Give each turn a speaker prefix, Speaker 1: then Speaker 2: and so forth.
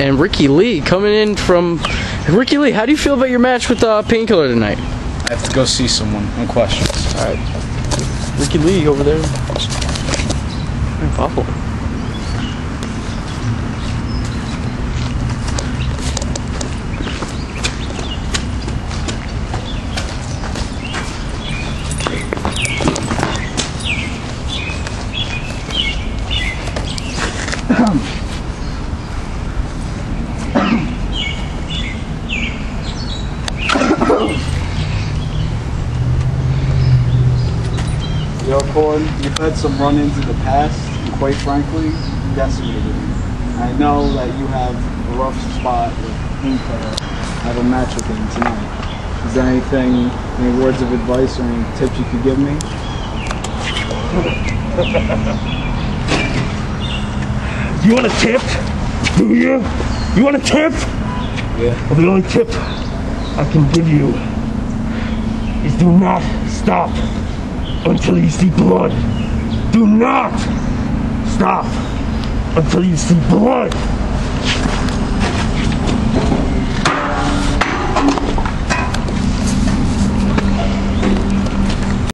Speaker 1: and Ricky Lee coming in from. Ricky Lee, how do you feel about your match with uh, Painkiller tonight?
Speaker 2: I have to go see someone. No questions.
Speaker 1: All right, Ricky Lee over there. in Buffalo.
Speaker 3: Yo, Cord, you've had some run-ins in the past, and quite frankly, you decimated me. I know that you have a rough spot with Painkiller. I have a match with him tonight. Is there anything, any words of advice or any tips you could give me?
Speaker 4: You want a tip? Do you? You want a tip?
Speaker 3: Yeah.
Speaker 4: Well, the only tip I can give you is do not stop until you see blood. Do not stop until you see blood.